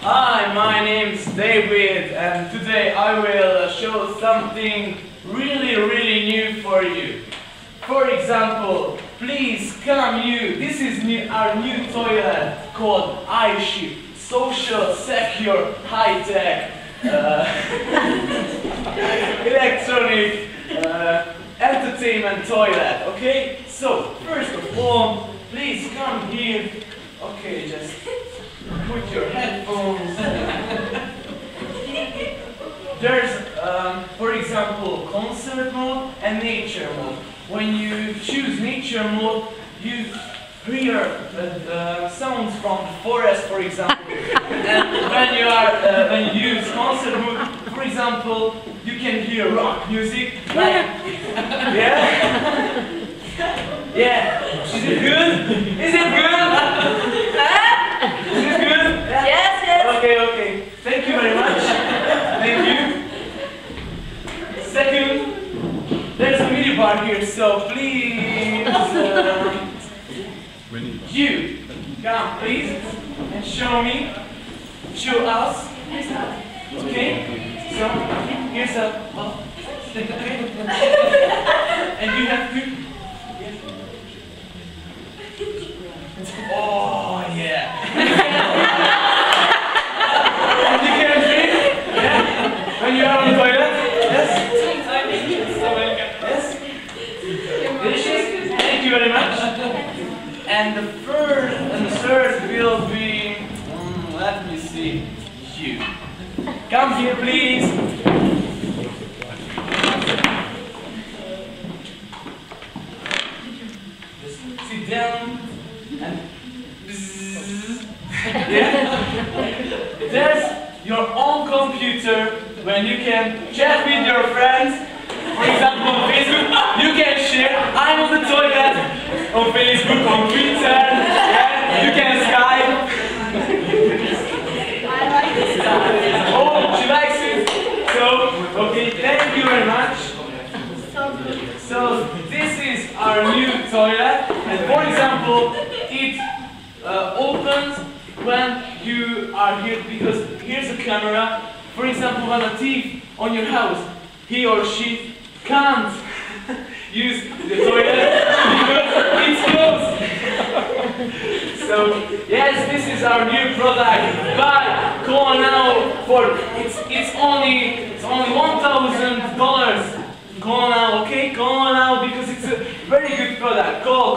Hi, my name's David, and today I will show something really, really new for you. For example, please come you. This is new, our new toilet called iShip. Social, secure, high-tech, uh, electronic, uh, entertainment toilet. Okay. So first of all, please come here. Okay, just put your headphones. There's, um, for example, concert mode and nature mode. When you choose nature mode, you hear uh, uh, sounds from the forest, for example. and when you are uh, when you use concert mode, for example, you can hear rock music. Like, yeah, yeah. Is it good? Is it good? Is it good? Yeah? Yes, yes. Okay, okay. Thank you very much. Thank you. Second, there's a mini bar here, so please, um, you come, please, and show me, show us. Okay. So here's a. Oh, okay. and you have to. Oh yeah. And you can drink. Yeah. When you are on the toilet. Yes. Yes. Delicious. Thank you very much. And the third and the third will be. mm, let me see. You. Come here, please. Just sit down and. yeah. There's your own computer when you can chat with your friends. Toilet. And for example, it uh, opens when you are here because here's a camera. For example, when a thief on your house, he or she can't use the toilet because it's closed. so yes, this is our new product. Buy, call now for it's it's only it's only one thousand dollars. Call now, okay? Call now because it's a very good product. Call,